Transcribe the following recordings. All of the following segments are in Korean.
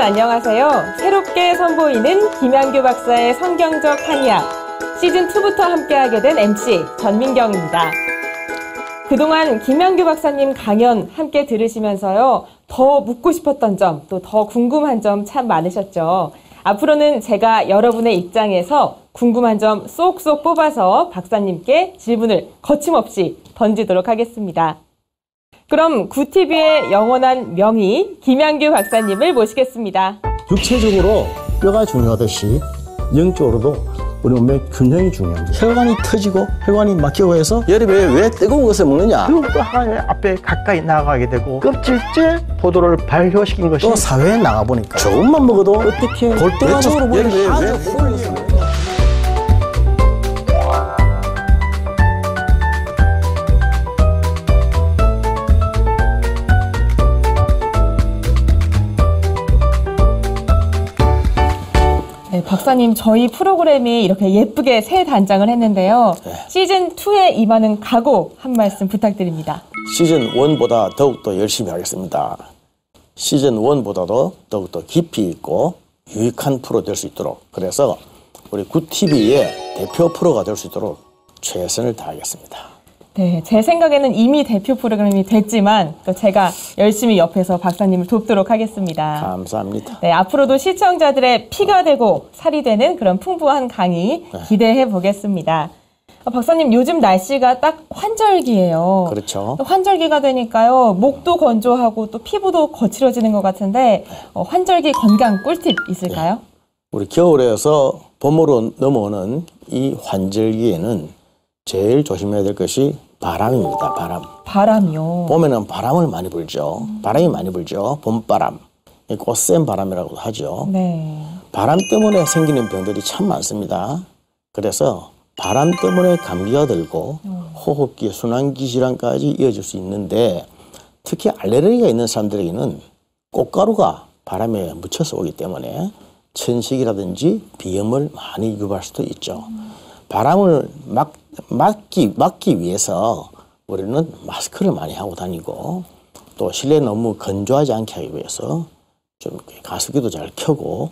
여러분 안녕하세요. 새롭게 선보이는 김양규 박사의 성경적 한의학 시즌2부터 함께하게 된 MC 전민경입니다. 그동안 김양규 박사님 강연 함께 들으시면서요. 더 묻고 싶었던 점, 또 더 궁금한 점 참 많으셨죠. 앞으로는 제가 여러분의 입장에서 궁금한 점 쏙쏙 뽑아서 박사님께 질문을 거침없이 던지도록 하겠습니다. 그럼 구TV의 영원한 명의 김양규 박사님을 모시겠습니다. 육체적으로 뼈가 중요하듯이 영적으로도 우리 몸의 균형이 중요합니다. 혈관이 터지고 혈관이 막히고 해서 여름에 왜 뜨거운 것을 먹느냐? 그 하나님 앞에 가까이 나가게 되고 껍질째 포도를 발효시킨 것이 또 사회에 나가 보니까 조금만 먹어도 어떻게 골대적으로 보이는 아주 홀 박사님 저희 프로그램이 이렇게 예쁘게 새 단장을 했는데요. 시즌 2에 임하는 각오 한 말씀 부탁드립니다. 시즌 1보다 더욱더 열심히 하겠습니다. 시즌 1보다도 더욱더 깊이 있고 유익한 프로 될 수 있도록 그래서 우리 굿TV의 대표 프로가 될 수 있도록 최선을 다하겠습니다. 네, 제 생각에는 이미 대표 프로그램이 됐지만 또 제가 열심히 옆에서 박사님을 돕도록 하겠습니다. 감사합니다. 네, 앞으로도 시청자들의 피가 되고 살이 되는 그런 풍부한 강의 기대해 보겠습니다. 어, 박사님, 요즘 날씨가 딱 환절기예요. 그렇죠. 또 환절기가 되니까요, 목도 건조하고 또 피부도 거칠어지는 것 같은데 어, 환절기 건강 꿀팁 있을까요? 우리 겨울에서 봄으로 넘어오는 이 환절기에는 제일 조심해야 될 것이 바람입니다. 바람. 바람이요. 봄에는 바람을 많이 불죠. 바람이 많이 불죠. 봄바람. 꽃샘 바람이라고 하죠. 네. 바람 때문에 생기는 병들이 참 많습니다. 그래서 바람 때문에 감기가 들고 호흡기, 순환기 질환까지 이어질 수 있는데 특히 알레르기가 있는 사람들에게는 꽃가루가 바람에 묻혀서 오기 때문에 천식이라든지 비염을 많이 유발할 수도 있죠. 바람을 막, 막기, 막기 위해서 우리는 마스크를 많이 하고 다니고 또 실내 너무 건조하지 않게 하기 위해서 좀 가습기도 잘 켜고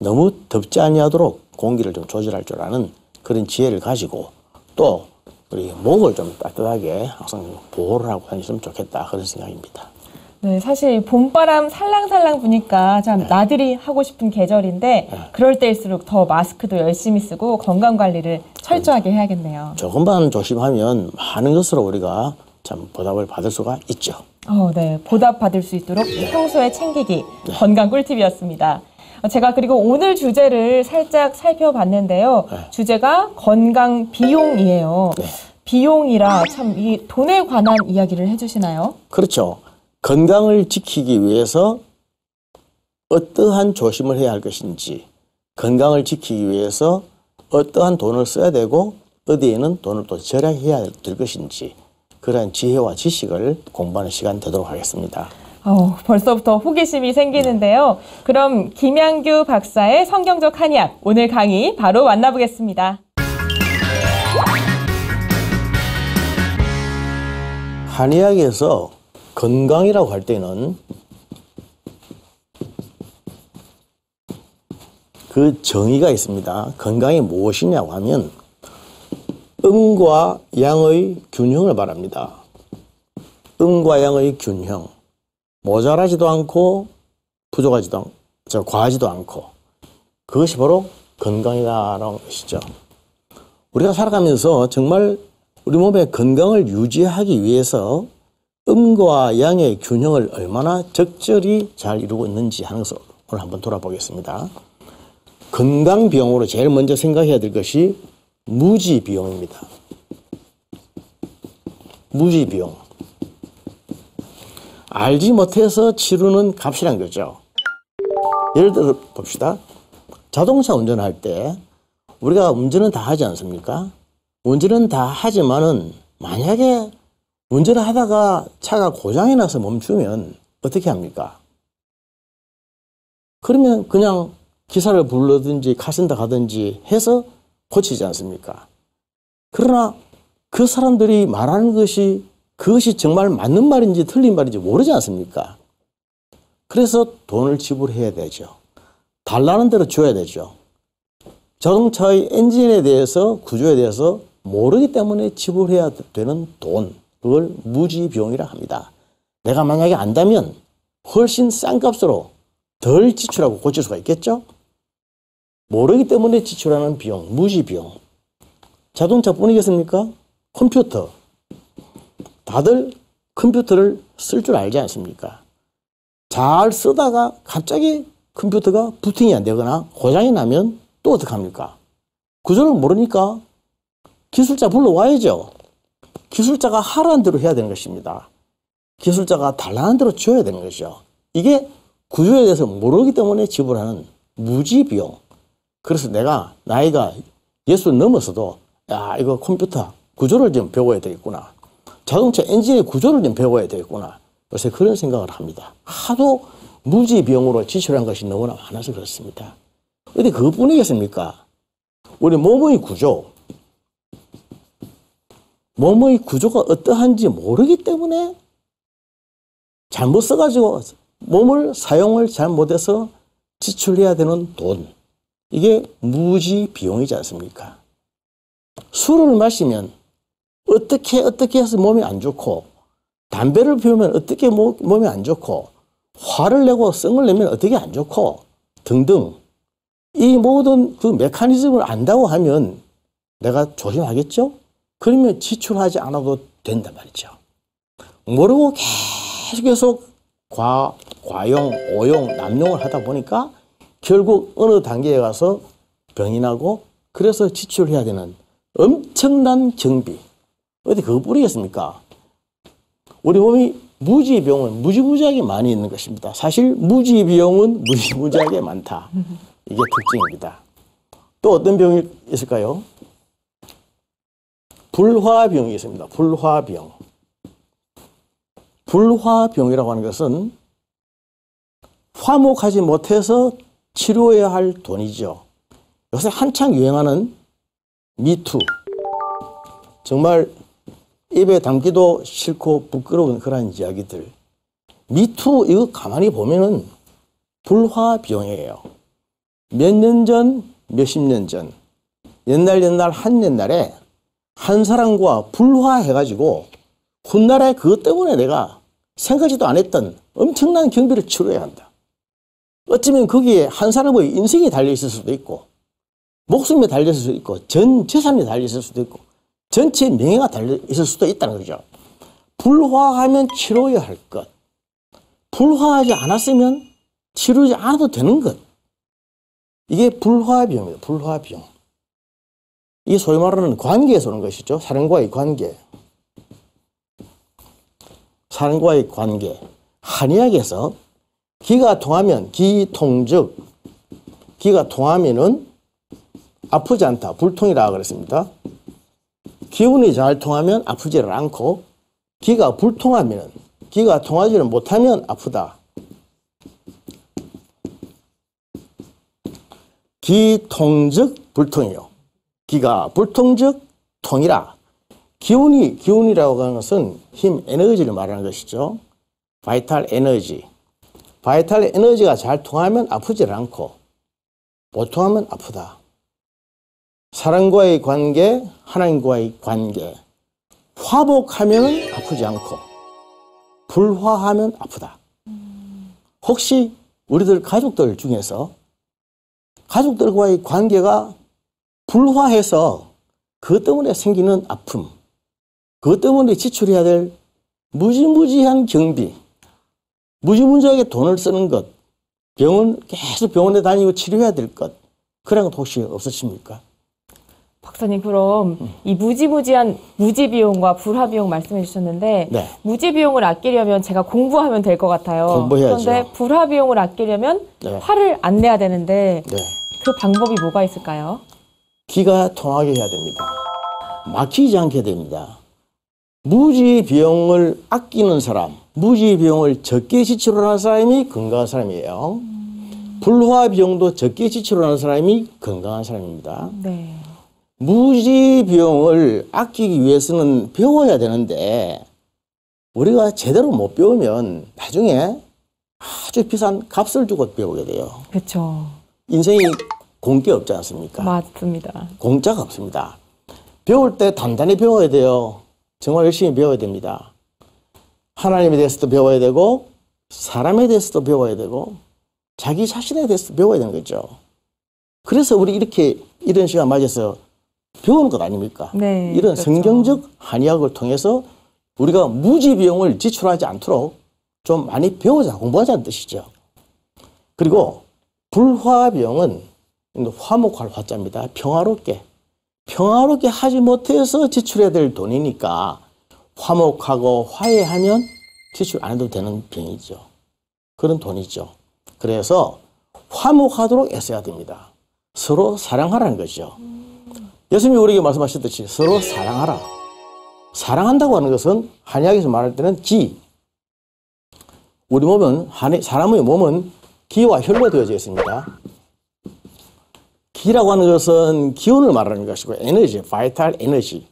너무 덥지 아니하도록 공기를 좀 조절할 줄 아는 그런 지혜를 가지고 또 우리 목을 좀 따뜻하게 항상 보호를 하고 다니시면 좋겠다 그런 생각입니다. 네, 사실 봄바람 살랑살랑 부니까 참 네. 나들이 하고 싶은 계절인데 그럴 때일수록 더 마스크도 열심히 쓰고 건강 관리를 철저하게 해야겠네요. 조금만 조심하면 많은 것으로 우리가 참 보답을 받을 수가 있죠. 어, 네. 보답 받을 수 있도록 평소에 챙기기 건강 꿀팁이었습니다. 어, 제가 그리고 오늘 주제를 살짝 살펴봤는데요. 주제가 건강 비용이에요. 비용이라 참 이 돈에 관한 이야기를 해주시나요? 그렇죠. 건강을 지키기 위해서 어떠한 조심을 해야 할 것인지, 건강을 지키기 위해서 어떠한 돈을 써야 되고, 어디에는 돈을 또 절약해야 될 것인지, 그러한 지혜와 지식을 공부하는 시간 되도록 하겠습니다. 어, 벌써부터 호기심이 생기는데요. 그럼 김양규 박사의 성경적 한의학 오늘 강의 바로 만나보겠습니다. 한의학에서 건강이라고 할 때는 그 정의가 있습니다. 건강이 무엇이냐고 하면 음과 양의 균형을 말합니다. 음과 양의 균형. 모자라지도 않고 부족하지도 않고 저 과하지도 않고 그것이 바로 건강이라는 것이죠. 우리가 살아가면서 정말 우리 몸의 건강을 유지하기 위해서 음과 양의 균형을 얼마나 적절히 잘 이루고 있는지 하는 것을 오늘 한번 돌아보겠습니다. 건강 비용으로 제일 먼저 생각해야 될 것이 무지 비용입니다. 무지 비용. 알지 못해서 치르는 값이란 거죠. 예를 들어 봅시다. 자동차 운전할 때 우리가 운전은 다 하지 않습니까? 운전은 다 하지만은 만약에 운전을 하다가 차가 고장이 나서 멈추면 어떻게 합니까? 그러면 그냥 기사를 불러든지 카센터 가든지 해서 고치지 않습니까? 그러나 그 사람들이 말하는 것이 그것이 정말 맞는 말인지 틀린 말인지 모르지 않습니까? 그래서 돈을 지불해야 되죠. 달라는 대로 줘야 되죠. 자동차의 엔진에 대해서 구조에 대해서 모르기 때문에 지불해야 되는 돈 그걸 무지 비용이라 합니다. 내가 만약에 안다면 훨씬 싼 값으로 덜 지출하고 고칠 수가 있겠죠? 모르기 때문에 지출하는 비용, 무지 비용. 자동차뿐이겠습니까? 컴퓨터. 다들 컴퓨터를 쓸 줄 알지 않습니까? 잘 쓰다가 갑자기 컴퓨터가 부팅이 안 되거나 고장이 나면 또 어떡합니까? 구조를 모르니까 기술자 불러와야죠. 기술자가 하라는 대로 해야 되는 것입니다. 기술자가 달라는 대로 줘야 되는 것이죠. 이게 구조에 대해서 모르기 때문에 지불하는 무지 비용. 그래서 내가 나이가 예수 넘어서도 야 이거 컴퓨터 구조를 좀 배워야 되겠구나. 자동차 엔진의 구조를 좀 배워야 되겠구나. 요새 그런 생각을 합니다. 하도 무지 비용으로 지출한 것이 너무나 많아서 그렇습니다. 근데 그것뿐이겠습니까? 우리 몸의 구조, 몸의 구조가 어떠한지 모르기 때문에 잘못 써가지고 몸을 사용을 잘 못해서 지출해야 되는 돈. 이게 무지 비용이지 않습니까? 술을 마시면 어떻게 어떻게 해서 몸이 안 좋고 담배를 피우면 어떻게 모- 몸이 안 좋고 화를 내고 성을 내면 어떻게 안 좋고 등등 이 모든 그 메커니즘을 안다고 하면 내가 조심하겠죠? 그러면 지출하지 않아도 된단 말이죠. 모르고 계속 계속 과, 과용, 오용, 남용을 하다 보니까 결국 어느 단계에 가서 병이 나고 그래서 지출해야 되는 엄청난 경비. 어디 그거 뿌리겠습니까? 우리 몸이 무지 비용은 무지무지하게 많이 있는 것입니다. 사실 무지 비용은 무지무지하게 많다. 이게 특징입니다. 또 어떤 병이 있을까요? 불화병이 있습니다. 불화병. 불화병이라고 하는 것은 화목하지 못해서 치료해야 할 돈이죠. 요새 한창 유행하는 미투. 정말 입에 담기도 싫고 부끄러운 그런 이야기들. 미투 이거 가만히 보면은 불화병이에요. 몇 년 전, 몇십 년 전, 옛날 옛날 한 옛날에 한 사람과 불화해가지고 훗날에 그것 때문에 내가 생각지도 안 했던 엄청난 경비를 치러야 한다. 어쩌면 거기에 한 사람의 인생이 달려 있을 수도 있고, 목숨이 달려 있을 수도 있고, 전 재산이 달려 있을 수도 있고, 전체 명예가 달려 있을 수도 있다는 거죠. 불화하면 치료해야 할 것. 불화하지 않았으면 치료하지 않아도 되는 것. 이게 불화병입니다. 불화병. 이게 소위 말하는 관계에서 오는 것이죠. 사람과의 관계. 사람과의 관계. 한의학에서 기가 통하면 기통즉 기가 통하면은 아프지 않다. 불통이라 그랬습니다. 기운이 잘 통하면 아프지를 않고 기가 불통하면 기가 통하지를 못하면 아프다. 기통즉 불통이요. 기가 불통즉 통이라. 기운이 기운이라고 하는 것은 힘 에너지를 말하는 것이죠. 바이탈 에너지. 바이탈 에너지가 잘 통하면 아프지 않고 못 통하면 아프다. 사람과의 관계, 하나님과의 관계. 화목하면 아프지 않고 불화하면 아프다. 혹시 우리들 가족들 중에서 가족들과의 관계가 불화해서 그것 때문에 생기는 아픔, 그것 때문에 지출해야 될 무지무지한 경비, 무지무지하게 돈을 쓰는 것, 병원 계속 병원에 다니고 치료해야 될 것, 그런 것 혹시 없으십니까? 박사님 그럼 이 무지무지한 무지 비용과 불화 비용 말씀해 주셨는데 네. 무지 비용을 아끼려면 제가 공부하면 될 것 같아요. 공부해야죠. 그런데 불화 비용을 아끼려면 네. 화를 안 내야 되는데 네. 그 방법이 뭐가 있을까요? 기가 통하게 해야 됩니다. 막히지 않게 됩니다. 무지 비용을 아끼는 사람, 무지 비용을 적게 지출하는 사람이 건강한 사람이에요. 불화 비용도 적게 지출하는 사람이 건강한 사람입니다. 네. 무지 비용을 아끼기 위해서는 배워야 되는데 우리가 제대로 못 배우면 나중에 아주 비싼 값을 주고 배우게 돼요. 그렇죠. 인생이 공개 없지 않습니까? 맞습니다. 공짜가 없습니다. 배울 때 단단히 배워야 돼요. 정말 열심히 배워야 됩니다. 하나님에 대해서도 배워야 되고, 사람에 대해서도 배워야 되고, 자기 자신에 대해서도 배워야 되는 거죠. 그래서 우리 이렇게 이런 시간 맞아서 배우는 것 아닙니까? 네, 이런 그렇죠. 성경적 한의학을 통해서 우리가 무지 비용을 지출하지 않도록 좀 많이 배우자, 공부하자는 뜻이죠. 그리고 불화병은 화목할 화자입니다. 평화롭게. 평화롭게 하지 못해서 지출해야 될 돈이니까 화목하고 화해하면 지출 안 해도 되는 병이죠. 그런 돈이죠. 그래서 화목하도록 애써야 됩니다. 서로 사랑하라는 거죠. 예수님이 우리에게 말씀하셨듯이 서로 사랑하라. 사랑한다고 하는 것은 한의학에서 말할 때는 기. 우리 몸은 한 사람의 몸은 기와 혈로 되어져 있습니다. 기라고 하는 것은 기운을 말하는 것이고 에너지, 바이탈 에너지.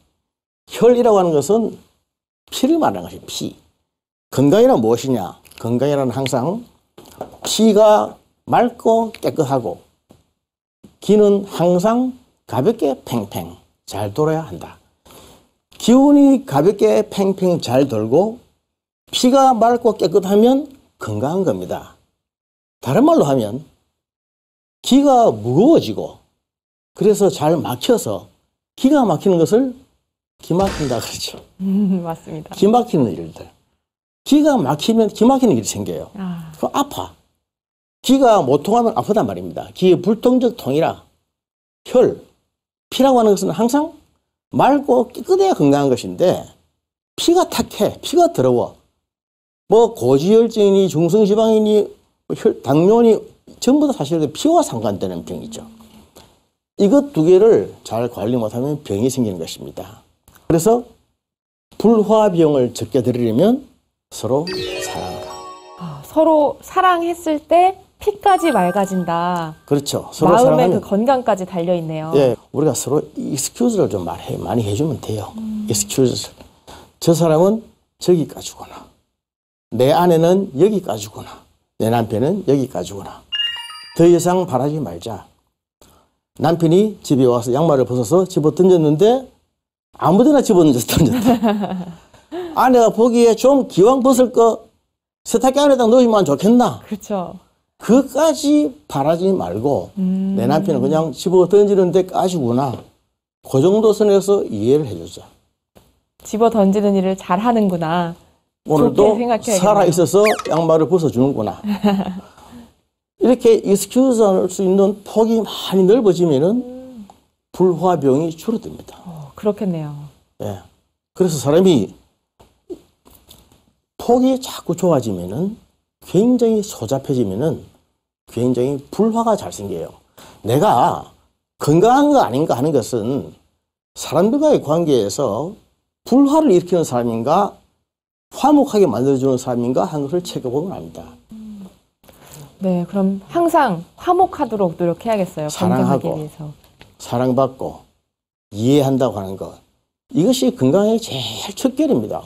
혈이라고 하는 것은 피를 말하는 것이 피. 건강이란 무엇이냐? 건강이란 항상 피가 맑고 깨끗하고 기는 항상 가볍게 팽팽 잘 돌아야 한다. 기운이 가볍게 팽팽 잘 돌고 피가 맑고 깨끗하면 건강한 겁니다. 다른 말로 하면 기가 무거워지고 그래서 잘 막혀서 기가 막히는 것을 기막힌다 그러죠. 음, 맞습니다. 기막히는 일들. 기가 막히면 기막히는 일이 생겨요. 아, 그럼 아파. 기가 못 통하면 아프단 말입니다. 기의 불통적 통이라 혈, 피라고 하는 것은 항상 맑고 깨끗해야 건강한 것인데 피가 탁해, 피가 더러워. 뭐 고지혈증이니 중성지방이니 뭐 혈, 당뇨니 전부 다 사실 그 피와 상관되는 병이죠. 이것 두 개를 잘 관리 못하면 병이 생기는 것입니다. 그래서 불화병을 적게 들이려면 서로 사랑하라. 아, 서로 사랑했을 때 피까지 맑아진다. 그렇죠. 서로 마음의 사랑하면 그 건강까지 달려 있네요. 예, 우리가 서로 excuse를 좀 말해 많이 해주면 돼요. excuse. 저 사람은 저기까지구나. 내 아내는 여기까지구나. 내 남편은 여기까지구나. 더 이상 바라지 말자. 남편이 집에 와서 양말을 벗어서 집어 던졌는데 아무데나 집어 던졌다. 아내가 보기에 좀 기왕 벗을 거 세탁기 안에다 넣으면 좋겠나? 그렇죠. 그까지 바라지 말고 음. 내 남편은 그냥 집어 던지는 데까지구나. 그 정도 선에서 이해를 해주자. 집어 던지는 일을 잘 하는구나. 오늘도. 살아 있어서 양말을 벗어주는구나. 이렇게 익스큐즈할 수 있는 폭이 많이 넓어지면은 불화병이 줄어듭니다. 어, 그렇겠네요. 예. 그래서 사람이 폭이 자꾸 좁아지면은 굉장히 소잡해지면은 굉장히 불화가 잘 생겨요. 내가 건강한 거 아닌가 하는 것은 사람들과의 관계에서 불화를 일으키는 사람인가 화목하게 만들어주는 사람인가 하는 것을 체크보면 압니다. 네, 그럼 항상 화목하도록 노력해야겠어요. 사랑하고. 위해서. 사랑받고 이해한다고 하는 것. 이것이 건강의 제일 척결입니다.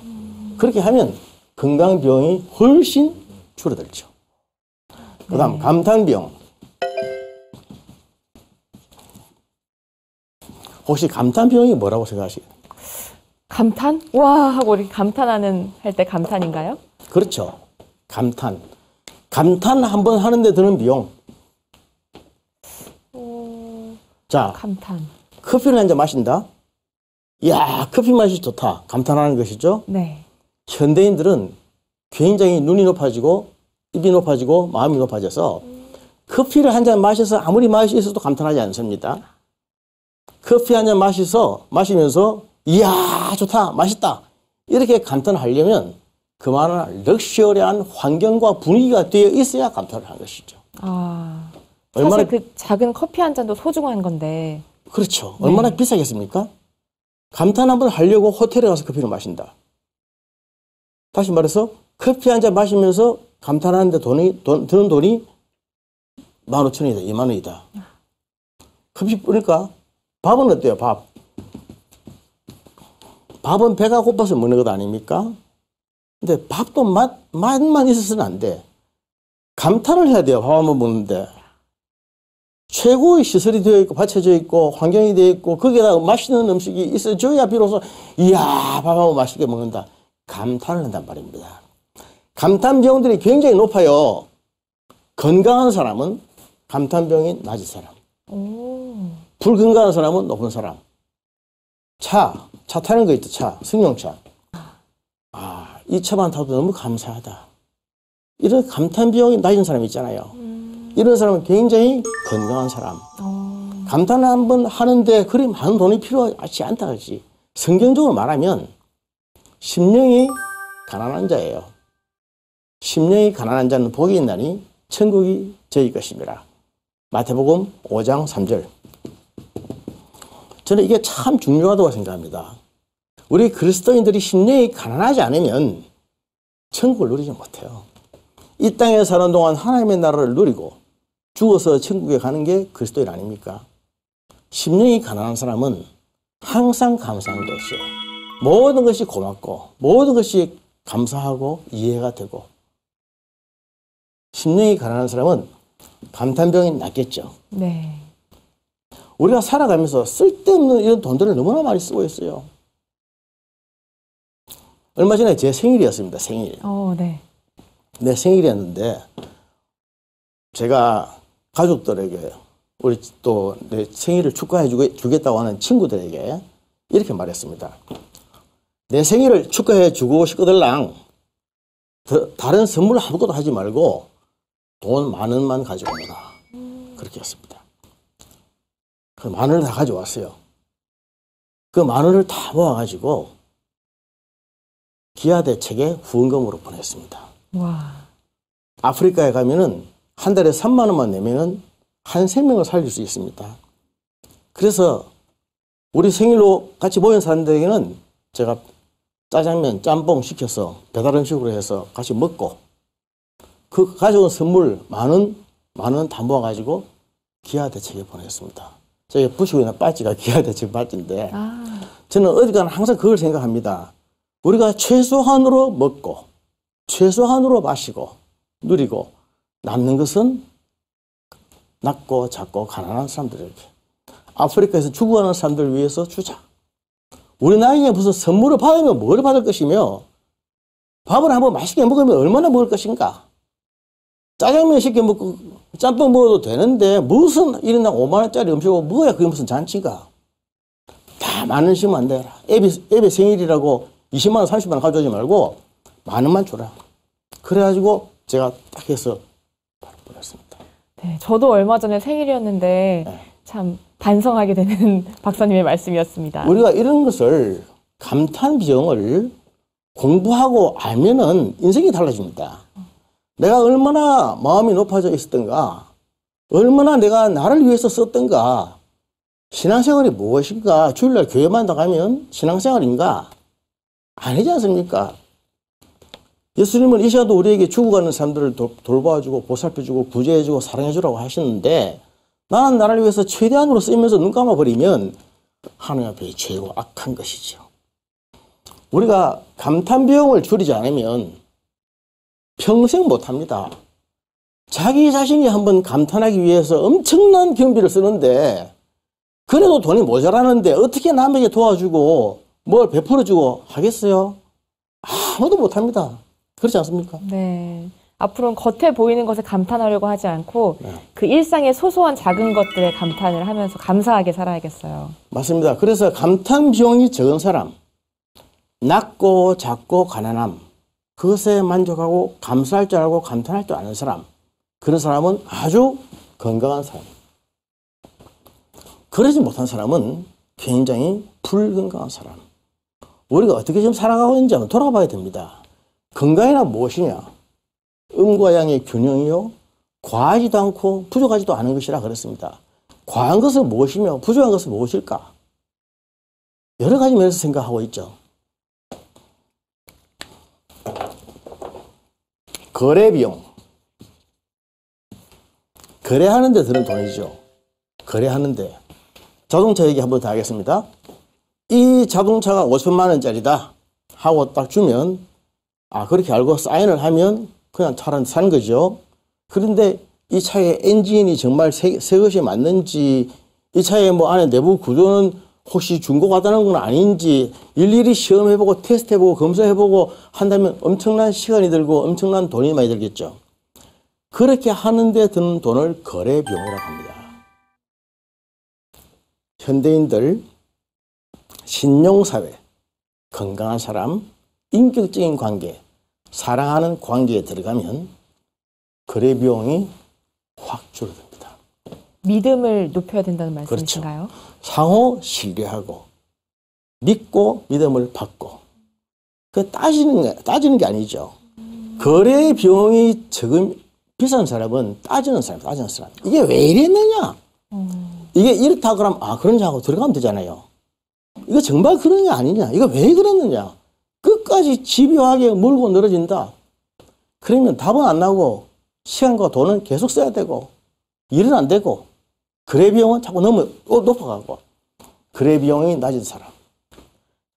그렇게 하면 건강 병이 훨씬 줄어들죠. 그 다음, 감탄병. 혹시 감탄병이 뭐라고 생각하시요 감탄? 와 하고 이렇게 감탄하는 할 때 감탄인가요? 그렇죠. 감탄. 감탄 한 번 하는데 드는 비용. 자, 감탄. 커피를 한 잔 마신다? 이야, 커피 맛이 좋다. 감탄하는 것이죠. 네. 현대인들은 굉장히 눈이 높아지고 입이 높아지고 마음이 높아져서 커피를 한 잔 마셔서 아무리 맛이 있어도 감탄하지 않습니다. 커피 한 잔 마셔서 마시면서 이야 좋다 맛있다 이렇게 감탄하려면 그만한 럭셔리한 환경과 분위기가 되어 있어야 감탄을 하는 것이죠. 아, 얼마나 사실 그 작은 커피 한 잔도 소중한 건데. 그렇죠. 얼마나 비싸겠습니까? 감탄 한번 하려고 호텔에 가서 커피를 마신다. 다시 말해서 커피 한 잔 마시면서 감탄하는데 돈이 돈, 드는 돈이 만 오천 원이다, 이만 원이다. 커피 뿌릴까? 밥은 어때요? 밥. 밥은 배가 고파서 먹는 것 아닙니까? 근데 밥도 맛, 맛만 있어서는 안 돼. 감탄을 해야 돼요. 밥 한번 먹는데. 최고의 시설이 되어 있고 받쳐져 있고 환경이 되어 있고 거기에다 맛있는 음식이 있어줘야 비로소 이야 밥 한번 맛있게 먹는다. 감탄을 한단 말입니다. 감탄 비용들이 굉장히 높아요. 건강한 사람은 감탄병이 낮은 사람. 불건강한 사람은 높은 사람. 차, 차 타는 거 있다, 차, 승용차. 아, 이 차만 타도 너무 감사하다. 이런 감탄 비용이 낮은 사람 있잖아요. 이런 사람은 굉장히 건강한 사람. 감탄을 한 번 하는데 그리 많은 돈이 필요하지 않다 그지. 성경적으로 말하면 심령이 가난한 자예요. 심령이 가난한 자는 복이 있나니 천국이 저희 것입니다. 마태복음 5장 3절. 저는 이게 참 중요하다고 생각합니다. 우리 그리스도인들이 심령이 가난하지 않으면 천국을 누리지 못해요. 이 땅에 사는 동안 하나님의 나라를 누리고 죽어서 천국에 가는 게 그리스도인 아닙니까? 심령이 가난한 사람은 항상 감사한 것이요. 모든 것이 고맙고 모든 것이 감사하고 이해가 되고 심령이 가난한 사람은 감탄병이 낫겠죠. 네. 우리가 살아가면서 쓸데없는 이런 돈들을 너무나 많이 쓰고 있어요. 얼마 전에 제 생일이었습니다. 생일. 어, 네. 내 생일이었는데 제가 가족들에게 우리 또 내 생일을 축하해 주겠다고 하는 친구들에게 이렇게 말했습니다. 내 생일을 축하해 주고 싶거들랑 더- 다른 선물 아무것도 하지 말고 돈 만 원만 오라. 그렇게 했습니다. 그 만 원을 다 가져왔어요. 그 만 원을 다 모아가지고 기아 대책에 후원금으로 보냈습니다. 와. 아프리카에 가면은 한 달에 3만 원만 내면은 한 생명을 살릴 수 있습니다. 그래서 우리 생일로 같이 모인 사람들에게는 제가 짜장면, 짬뽕 시켜서 배달 음식으로 해서 같이 먹고 그 가져온 선물 만 원, 만원 다 모아가지고 기아 대책에 보냈습니다. 저기 부시고 있는 바지가 기아 대책 바지인데 아, 저는 어디 가나 항상 그걸 생각합니다. 우리가 최소한으로 먹고, 최소한으로 마시고, 누리고, 남는 것은 낮고 작고 가난한 사람들에게. 아프리카에서 죽어가는 사람들을 위해서 주자. 우리 나이에 무슨 선물을 받으면 뭘 받을 것이며, 밥을 한번 맛있게 먹으면 얼마나 먹을 것인가? 짜장면 시켜 먹고 짬뽕 먹어도 되는데, 무슨 1인당 5만원짜리 음식을 먹어야 그게 무슨 잔치가? 다만 원씩만 안 되라. 애비, 애비 생일이라고 20만 원, 30만 원 가져오지 말고 만 원만 줘라. 그래가지고 제가 딱 해서 바로 보냈습니다. 네. 저도 얼마 전에 생일이었는데 네. 참 반성하게 되는 박사님의 말씀이었습니다. 우리가 이런 것을 감탄 비용을 공부하고 알면은 인생이 달라집니다. 내가 얼마나 마음이 높아져 있었던가, 얼마나 내가 나를 위해서 썼던가, 신앙생활이 무엇인가, 주일날 교회만 나가면 신앙생활인가? 아니지 않습니까? 예수님은 이 시간도 우리에게 죽어가는 사람들을 도- 돌봐주고 보살펴주고 구제해주고 사랑해주라고 하시는데 나는 나를 위해서 최대한으로 쓰면서 눈 감아버리면 하나님 앞에 최고 악한 것이죠. 우리가 감탄 비용을 줄이지 않으면 평생 못합니다. 자기 자신이 한번 감탄하기 위해서 엄청난 경비를 쓰는데 그래도 돈이 모자라는데 어떻게 남에게 도와주고 뭘 베풀어 주고 하겠어요? 아무도 못 합니다. 그렇지 않습니까? 네. 앞으로는 겉에 보이는 것에 감탄하려고 하지 않고 네. 그 일상의 소소한 작은 것들에 감탄을 하면서 감사하게 살아야겠어요. 맞습니다. 그래서 감탄 비용이 적은 사람, 낮고 작고 가난함, 그것에 만족하고 감사할 줄 알고 감탄할 줄 아는 사람, 그런 사람은 아주 건강한 사람. 그러지 못한 사람은 굉장히 불건강한 사람. 우리가 어떻게 지금 살아가고 있는지 한번 돌아봐야 됩니다. 건강이란 무엇이냐? 음과 양의 균형이요. 과하지도 않고 부족하지도 않은 것이라 그랬습니다. 과한 것은 무엇이며 부족한 것은 무엇일까? 여러 가지 면에서 생각하고 있죠. 거래 비용. 거래하는데 드는 돈이죠. 거래하는데. 자동차 얘기 한번 더 하겠습니다. 이 자동차가 5천만 원짜리다 하고 딱 주면 아 그렇게 알고 사인을 하면 그냥 차를 산 거죠. 그런데 이 차의 엔진이 정말 새, 새 것이 맞는지 이 차의 뭐 안에 내부 구조는 혹시 중고가다는 건 아닌지 일일이 시험해보고 테스트해보고 검사해보고 한다면 엄청난 시간이 들고 엄청난 돈이 많이 들겠죠. 그렇게 하는데 드는 돈을 거래 비용이라고 합니다. 현대인들 신용사회, 건강한 사람, 인격적인 관계, 사랑하는 관계에 들어가면 거래 비용이 확 줄어듭니다. 믿음을 높여야 된다는 말씀이신가요? 상호 신뢰하고 믿고 믿음을 받고 그 따지는 게 따지는 게 아니죠. 거래 비용이 적은 비싼 사람은 따지는 사람, 따지는 사람. 이게 왜 이랬느냐? 이게 이렇다 그러면 아 그런지 하고 들어가면 되잖아요. 이거 정말 그런 게 아니냐? 이거 왜 그랬느냐? 끝까지 집요하게 물고 늘어진다. 그러면 답은 안 나오고 시간과 돈은 계속 써야 되고 일은 안 되고 거래 비용은 자꾸 너무 또 높아가고 거래 비용이 낮은 사람.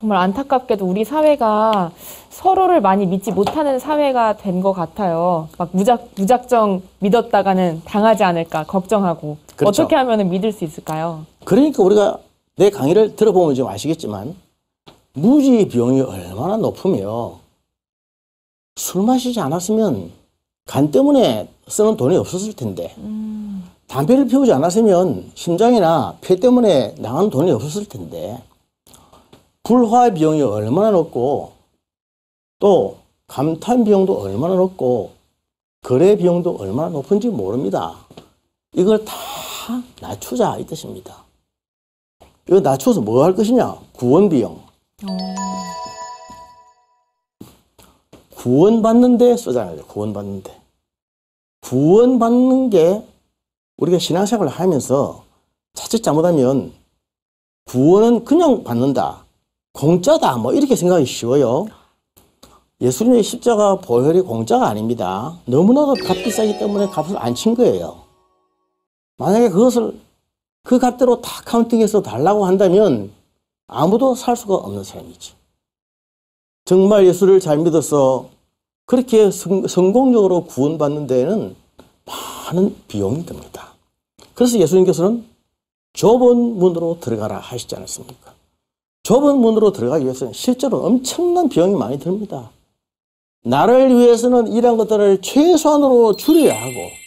정말 안타깝게도 우리 사회가 서로를 많이 믿지 못하는 사회가 된 것 같아요. 막 무작, 무작정 믿었다가는 당하지 않을까 걱정하고. 그렇죠. 어떻게 하면 믿을 수 있을까요? 그러니까 우리가 내 강의를 들어보면 좀 아시겠지만 무지 비용이 얼마나 높으며 술 마시지 않았으면 간 때문에 쓰는 돈이 없었을 텐데 담배를 피우지 않았으면 심장이나 폐 때문에 나가는 돈이 없었을 텐데 불화 비용이 얼마나 높고 또 감탄 비용도 얼마나 높고 거래 비용도 얼마나 높은지 모릅니다. 이걸 다 낮추자 이 뜻입니다. 이거 낮춰서 뭐 할 것이냐? 구원 비용. 구원받는데 쓰잖아요. 구원받는데. 구원받는 게 우리가 신앙생활을 하면서 자칫 잘못하면 구원은 그냥 받는다. 공짜다. 뭐 이렇게 생각이 쉬워요. 예수님의 십자가 보혈이 공짜가 아닙니다. 너무나도 값비싸기 때문에 값을 안 친 거예요. 만약에 그것을 그 값대로 다 카운팅해서 달라고 한다면 아무도 살 수가 없는 사람이지. 정말 예수를 잘 믿어서 그렇게 성, 성공적으로 구원받는 데에는 많은 비용이 듭니다. 그래서 예수님께서는 좁은 문으로 들어가라 하시지 않았습니까? 좁은 문으로 들어가기 위해서는 실제로 엄청난 비용이 많이 듭니다. 나를 위해서는 이런 것들을 최소한으로 줄여야 하고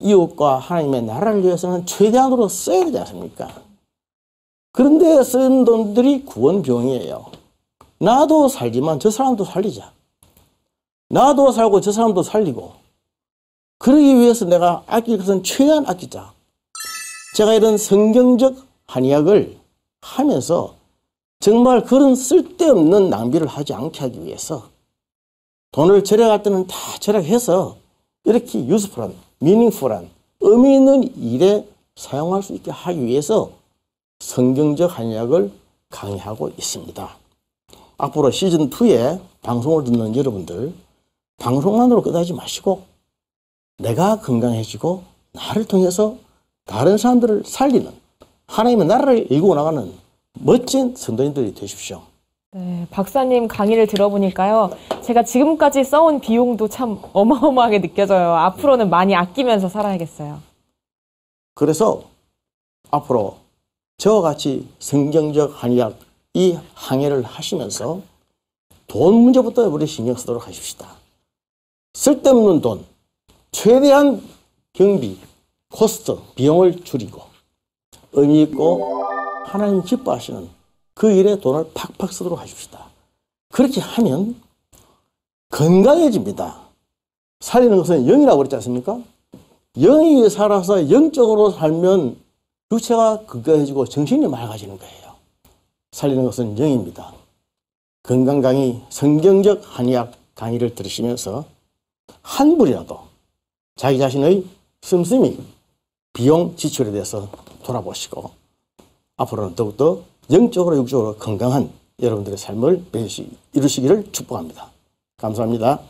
이웃과 하나님의 나라를 위해서는 최대한으로 써야 되지 않습니까? 그런데 쓴 돈들이 구원 비용이에요. 나도 살지만 저 사람도 살리자. 나도 살고 저 사람도 살리고. 그러기 위해서 내가 아낄 것은 최대한 아끼자. 제가 이런 성경적 한의학을 하면서 정말 그런 쓸데없는 낭비를 하지 않게 하기 위해서 돈을 절약할 때는 다 절약해서 이렇게 유스풀한, 미닝풀한, 의미 있는 일에 사용할 수 있게 하기 위해서 성경적 한의학을 강의하고 있습니다. 앞으로 시즌2에 방송을 듣는 여러분들, 방송만으로 끝하지 마시고, 내가 건강해지고, 나를 통해서 다른 사람들을 살리는, 하나님의 나라를 이루고 나가는 멋진 선도인들이 되십시오. 네, 박사님 강의를 들어보니까요. 제가 지금까지 써온 비용도 참 어마어마하게 느껴져요. 앞으로는 많이 아끼면서 살아야겠어요. 그래서 앞으로 저와 같이 성경적 한의학 이 항해를 하시면서 돈 문제부터 우리 신경 쓰도록 하십시다. 쓸데없는 돈, 최대한 경비, 코스트, 비용을 줄이고 의미 있고 하나님 기뻐하시는 그 일에 돈을 팍팍 쓰도록 하십시다. 그렇게 하면 건강해집니다. 살리는 것은 영이라고 그랬지 않습니까? 영이 살아서 영적으로 살면 육체가 건강해지고 정신이 맑아지는 거예요. 살리는 것은 영입니다. 건강 강의, 성경적 한의학 강의를 들으시면서 한 불이라도 자기 자신의 씀씀이 비용 지출에 대해서 돌아보시고 앞으로는 더욱더 영적으로 육적으로 건강한 여러분들의 삶을 이루시기를 축복합니다. 감사합니다.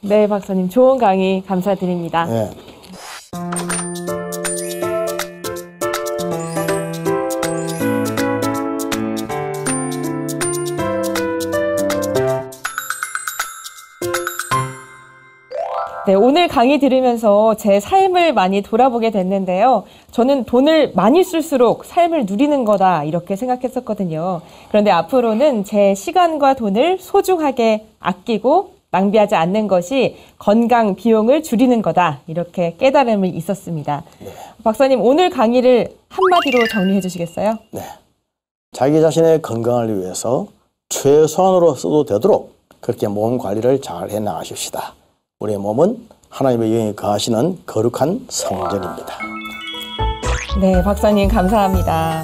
네, 박사님 좋은 강의 감사드립니다. 네. 네, 오늘 강의 들으면서 제 삶을 많이 돌아보게 됐는데요. 저는 돈을 많이 쓸수록 삶을 누리는 거다 이렇게 생각했었거든요. 그런데 앞으로는 제 시간과 돈을 소중하게 아끼고 낭비하지 않는 것이 건강 비용을 줄이는 거다 이렇게 깨달음이 있었습니다. 박사님 오늘 강의를 한마디로 정리해 주시겠어요? 네. 자기 자신의 건강을 위해서 최소한으로 써도 되도록 그렇게 몸 관리를 잘 해 나가십시다. 우리의 몸은 하나님의 영이 거하시는 거룩한 성전입니다. 네, 박사님 감사합니다.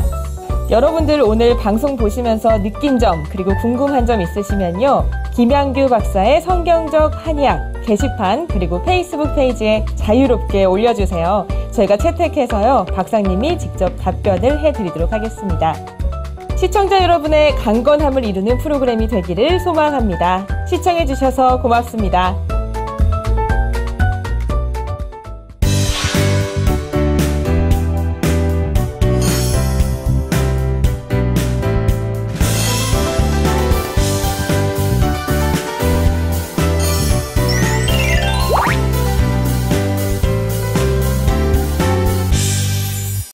여러분들 오늘 방송 보시면서 느낀 점 그리고 궁금한 점 있으시면요. 김양규 박사의 성경적 한의학 게시판 그리고 페이스북 페이지에 자유롭게 올려주세요. 저희가 채택해서요. 박사님이 직접 답변을 해드리도록 하겠습니다. 시청자 여러분의 강건함을 이루는 프로그램이 되기를 소망합니다. 시청해주셔서 고맙습니다.